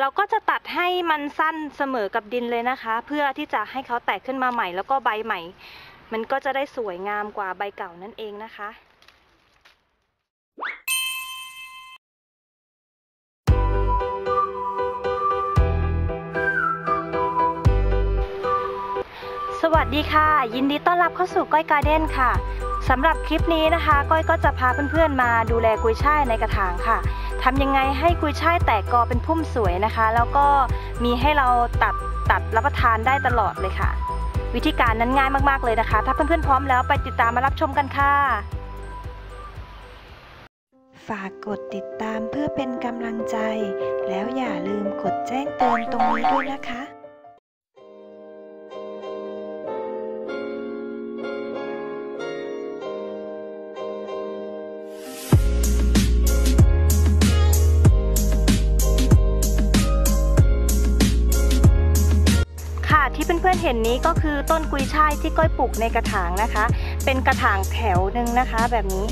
เราก็จะตัดให้มันสั้นเสมอกับดินเลยนะคะ เพื่อที่จะให้เขาแตกขึ้นมาใหม่ แล้วก็ใบใหม่ มันก็จะได้สวยงามกว่าใบเก่านั่นเองนะคะสวัสดีค่ะ ยินดีต้อนรับเข้าสู่ก้อยการ์เด้นค่ะ สำหรับคลิปนี้นะคะ ก้อยก็จะพาเพื่อนๆมาดูแลกุยช่ายในกระถางค่ะทำยังไงให้กุยช่ายแตกกอเป็นพุ่มสวยนะคะ แล้วก็มีให้เราตัดตัดรับประทานได้ตลอดเลยค่ะ วิธีการนั้นง่ายมากๆเลยนะคะ ถ้าเพื่อนๆพร้อมแล้วไปติดตามมารับชมกันค่ะ ฝากกดติดตามเพื่อเป็นกำลังใจ แล้วอย่าลืมกดแจ้งเตือนตรงนี้ด้วยนะคะ พื่อนๆเห็นนี้ก็คือต้นกุยช่ายที่ก้อยปลูกในกระถางนะคะ เป็นกระถางแถวหนึ่งนะคะ แบบนี้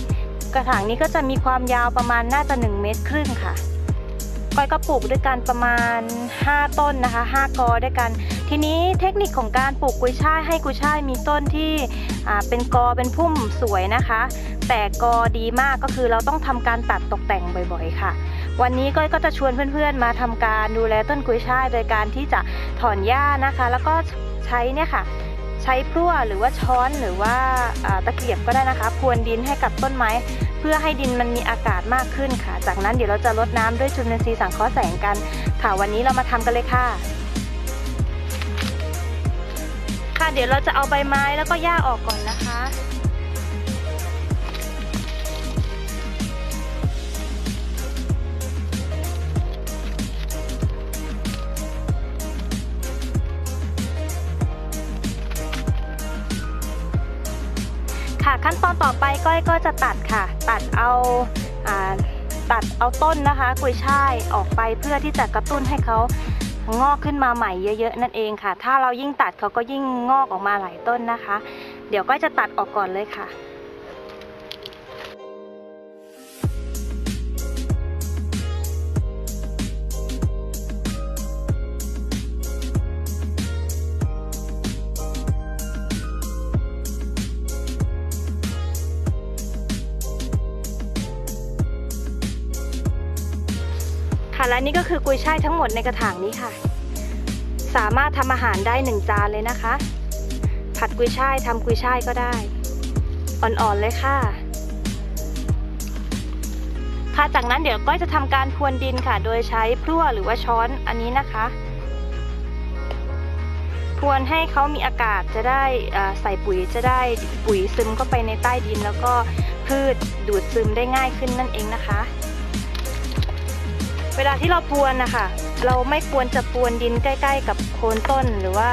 กระถางนี้ก็จะมีความยาวประมาณน่าจะ1เมตรครึ่งค่ะก้อยก็ปลูกด้วยกันประมาณ 5 ต้นนะคะ 5 กอด้วยกัน ทีนี้เทคนิคของการปลูกกุยช่ายให้กุยช่ายมีต้นที่เป็นกอเป็นพุ่มสวยนะคะ แต่กอดีมากก็คือเราต้องทำการตัดตกแต่งบ่อย ๆ ค่ะ วันนี้ก้อยก็จะชวนเพื่อนๆมาทำการดูแลต้นกุยช่าย โดยการที่จะถอนหญ้านะคะ แล้วก็ใช้เนี่ยค่ะ ใช้พลั่วหรือว่าช้อนหรือว่าตะเกียบก็ได้นะคะพรวนดินให้กับต้นไม้ เพื่อให้ดินมันมีอากาศมากขึ้นค่ะ จากนั้นเดี๋ยวเราจะรดน้ำด้วยจุลินทรีย์สังเคราะห์แสงกันค่ะวันนี้เรามาทำกันเลยค่ะค่ะเดี๋ยวเราจะเอาใบไม้แล้วก็หญ้าออกก่อนนะคะ อ้อยก็จะตัดค่ะ ตัดเอาตัดเอาต้นนะคะกุยช่ายออกไปเพื่อที่จะกระตุ้นให้เขางอกขึ้นมาใหม่เยอะๆนั่นเองค่ะ ถ้าเรายิ่งตัดเขาก็ยิ่งงอกออกมาหลายต้นนะคะ เดี๋ยวก็จะตัดออกก่อนเลยค่ะ ค่ะ และนี่ก็คือกุยช่ายทั้งหมดในกระถางนี้ค่ะ สามารถทำอาหารได้หนึ่งจานเลยนะคะ ผัดกุยช่ายทำกุยช่ายก็ได้ อ่อนๆเลยค่ะ ค่ะจากนั้นเดี๋ยวก้อยจะทำการพรวนดินค่ะ โดยใช้พลั่วหรือว่าช้อนอันนี้นะคะพรวนให้เขามีอากาศจะได้ใส่ปุ๋ยจะได้ปุ๋ยซึมเข้าไปในใต้ดิน แล้วก็พืชดูดซึมได้ง่ายขึ้นนั่นเองนะคะ เวลาที่เราพรวนนะคะเราไม่ควรจะพรวนดินใกล้ ๆ กับโคนต้นหรือว่า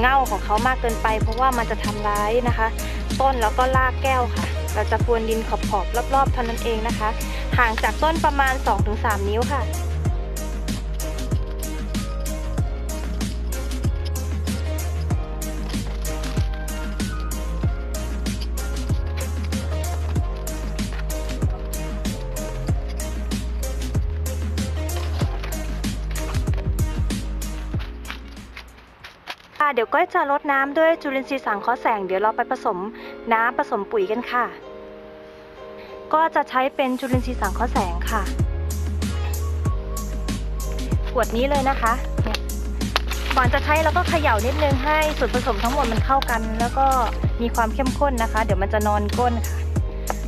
เง่าของเขามากเกินไป เพราะว่ามันจะทำร้ายนะคะ ต้นแล้วก็รากแก้วค่ะ เราจะพรวนดินขอบๆรอบๆเท่านั้นเองนะคะ ห่างจากต้นประมาณ 2-3 นิ้วค่ะ เดี๋ยวก็จะลดน้ำด้วยจุลินทรีย์สังเคราะห์แสง เดี๋ยวเราไปผสมน้ำผสมปุ๋ยกันค่ะ ก็จะใช้เป็นจุลินทรีย์สังเคราะห์แสงค่ะ ขวดนี้เลยนะคะก่อนจะใช้เราก็เขย่านิดนึงให้ส่วนผสมทั้งหมดมันเข้ากัน แล้วก็มีความเข้มข้นนะคะ เดี๋ยวมันจะนอนก้นค่ะ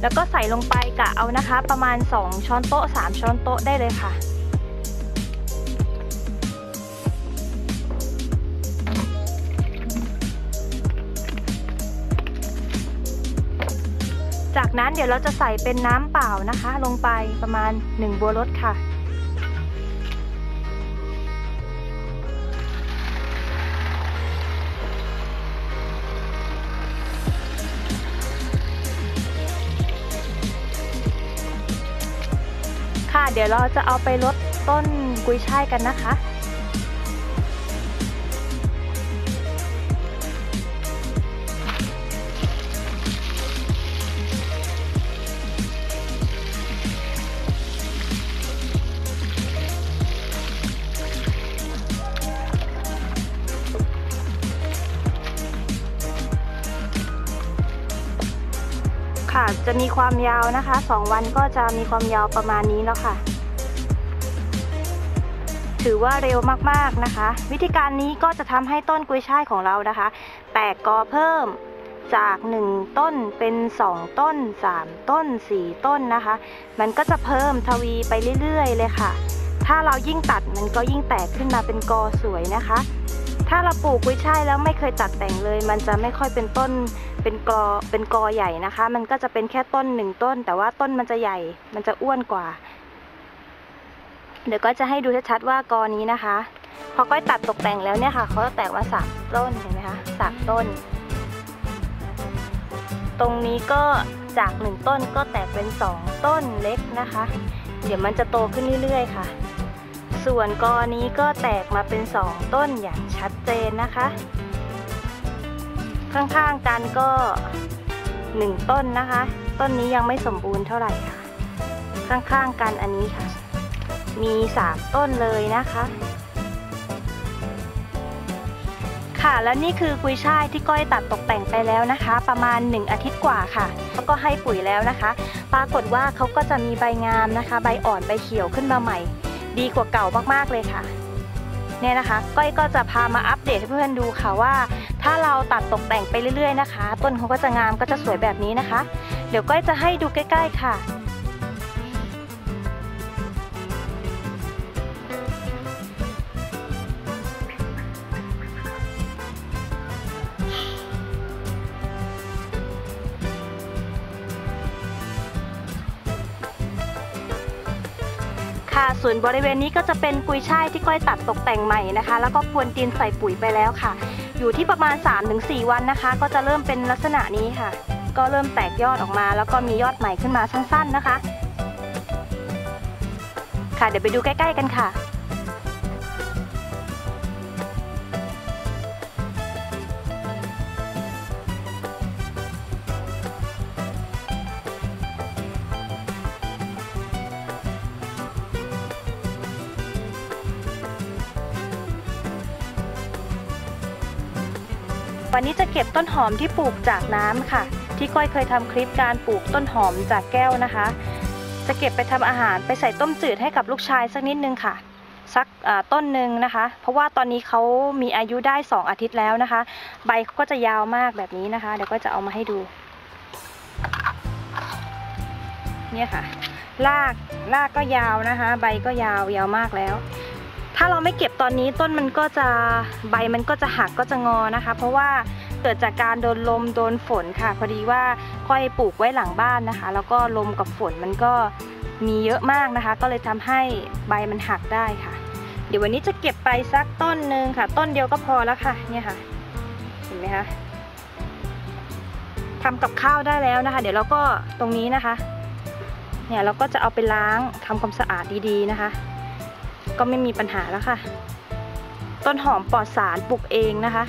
แล้วก็ใส่ลงไปกะเอานะคะ ประมาณ 2 ช้อนโต๊ะ 3 ช้อนโต๊ะได้เลยค่ะ จากนั้นเดี๋ยวเราจะใส่เป็นน้ำเปล่านะคะ ลงไปประมาณ 1 บัวรดค่ะ ค่ะเดี๋ยวเราจะเอาไปลดต้นกุยช่ายกันนะคะค่ะ จะมีความยาวนะคะ 2 วันก็จะมีความยาวประมาณนี้แล้วค่ะ ถือว่าเร็วมากๆนะคะ วิธีการนี้ก็จะทำให้ต้นกุยช่ายของเรานะคะ แตกกอเพิ่มจาก 1 ต้นเป็น 2 ต้น 3 ต้น 4 ต้นนะคะ มันก็จะเพิ่มทวีไปเรื่อยๆเลยค่ะ ถ้าเรายิ่งตัดมันก็ยิ่งแตกขึ้นมาเป็นกอสวยนะคะ ถ้าเราปลูกกุ้ยช่ายแล้วไม่เคยตัดแต่งเลย มันจะไม่ค่อยเป็นต้นเป็นกอเป็นกอใหญ่นะคะ มันก็จะเป็นแค่ต้นหนึ่งต้น แต่ว่าต้นมันจะใหญ่ มันจะอ้วนกว่า เดี๋ยวก็จะให้ดูชัดๆว่ากอนี้นะคะ พอก้อยตัดตกแต่งแล้วเนี่ยค่ะเขาจะแตกมาสามต้นเห็นไหมคะสามต้น ตรงนี้ก็จากหนึ่งต้นก็แตกเป็นสองต้นเล็กนะคะ เดี๋ยวมันจะโตขึ้นเรื่อยๆค่ะ ส่วนกอนี้ก็แตกมาเป็นสองต้นอย่างชัดเจนนะคะ ข้างๆกันก็หนึ่งต้นนะคะ ต้นนี้ยังไม่สมบูรณ์เท่าไหร่ค่ะ ข้างๆกันอันนี้ค่ะ มีสามต้นเลยนะคะ ค่ะแล้วนี่คือกุยช่ายที่ก้อยตัดตกแต่งไปแล้วนะคะ ประมาณ 1 อาทิตย์กว่าค่ะแล้วก็ให้ปุ๋ยแล้วนะคะ ปรากฏว่าเขาก็จะมีใบงามนะคะ ใบอ่อนใบเขียวขึ้นมาใหม่ ดีกว่าเก่ามากๆเลยค่ะเนี่ยนะคะ ก้อยก็จะพามาอัปเดตให้เพื่อนๆดูค่ะว่า ถ้าเราตัดตกแต่งไปเรื่อยๆนะคะ ต้นเขาก็จะงามก็จะสวยแบบนี้นะคะ เดี๋ยวก้อยจะให้ดูใกล้ ๆ ค่ะ ค่ะ ส่วนบริเวณนี้ก็จะเป็นกุยช่ายที่ก้อยตัดตกแต่งใหม่นะคะ แล้วก็พรวนดินใส่ปุ๋ยไปแล้วค่ะ อยู่ที่ประมาณ 3-4 วันนะคะ ก็จะเริ่มเป็นลักษณะนี้ค่ะ ก็เริ่มแตกยอดออกมา แล้วก็มียอดใหม่ขึ้นมาสั้น ๆนะคะ ค่ะเดี๋ยวไปดูใกล้ ๆ กันค่ะ วันนี้จะเก็บต้นหอมที่ปลูกจากน้ำค่ะ ที่ก้อยเคยทำคลิปการปลูกต้นหอมจากแก้วนะคะ จะเก็บไปทำอาหารไปใส่ต้มจืดให้กับลูกชายสักนิดนึงค่ะ สักต้นหนึ่งนะคะ เพราะว่าตอนนี้เขามีอายุได้ 2 อาทิตย์แล้วนะคะ ใบก็จะยาวมากแบบนี้นะคะ เดี๋ยวก็จะเอามาให้ดู เนี่ยค่ะ รากรากก็ยาวนะคะ ใบก็ยาวยาวมากแล้ว ถ้าเราไม่เก็บตอนนี้ต้นมันก็จะใบมันก็จะหักก็จะงอนะคะ เพราะว่าเกิดจากการโดนลมโดนฝนค่ะ พอดีว่าค่อยปลูกไว้หลังบ้านนะคะ แล้วก็ลมกับฝนมันก็มีเยอะมากนะคะ ก็เลยทำให้ใบมันหักได้ค่ะ เดี๋ยววันนี้จะเก็บไปสักต้นหนึ่งค่ะ ต้นเดียวก็พอแล้วค่ะเนี่ยค่ะ เห็นไหมคะทำกับข้าวได้แล้วนะคะ เดี๋ยวเราก็ตรงนี้นะคะ เนี่ยเราก็จะเอาไปล้างทำความสะอาดดีๆนะคะ ก็ไม่มีปัญหาแล้วค่ะ ต้นหอมปลอดสารปลูกเองนะคะ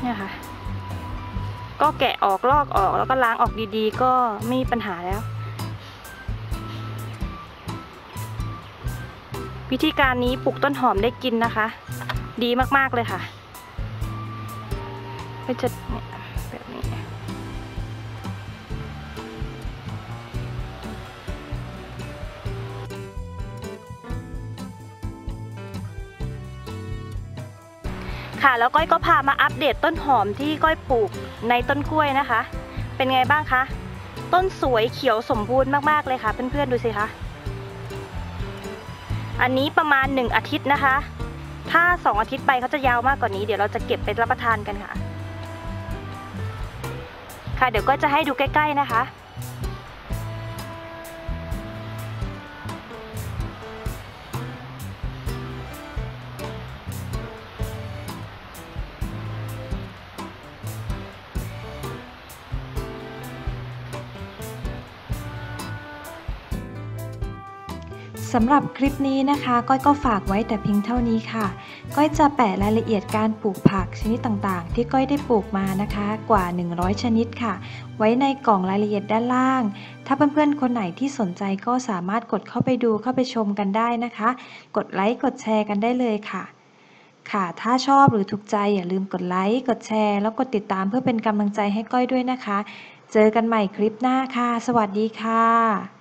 เนี่ยค่ะ ก็แกะออกลอกออกแล้วก็ล้างออกดีๆ ก็ไม่มีปัญหาแล้ว วิธีการนี้ปลูกต้นหอมได้กินนะคะ ดีมากๆเลยค่ะก็จะเนี่ย ค่ะ แล้วก้อยก็พามาอัปเดตต้นหอมที่ก้อยปลูกในต้นกล้วยนะคะ เป็นไงบ้างคะ ต้นสวยเขียวสมบูรณ์มากๆเลยค่ะ เพื่อนๆดูสิคะ อันนี้ประมาณ 1 อาทิตย์นะคะ ถ้า 2 อาทิตย์ไปเขาจะยาวมากกว่านี้ เดี๋ยวเราจะเก็บไปรับประทานกันค่ะ ค่ะ เดี๋ยวก็จะให้ดูใกล้ ๆนะคะ สำหรับคลิปนี้นะคะ ก้อยก็ฝากไว้แต่เพียงเท่านี้ค่ะ ก้อยจะแปะรายละเอียดการปลูกผักชนิดต่างๆ ที่ก้อยได้ปลูกมานะคะ กว่า 100 ชนิดค่ะ ไว้ในกล่องรายละเอียดด้านล่าง ถ้าเพื่อนๆคนไหนที่สนใจก็สามารถกดเข้าไปดูเข้าไปชมกันได้นะคะ กดไลค์กดแชร์กันได้เลยค่ะ ค่ะ ถ้าชอบหรือถูกใจอย่าลืมกดไลค์กดแชร์ แล้วกดติดตามเพื่อเป็นกำลังใจให้ก้อยด้วยนะคะ เจอกันใหม่คลิปหน้าค่ะ สวัสดีค่ะ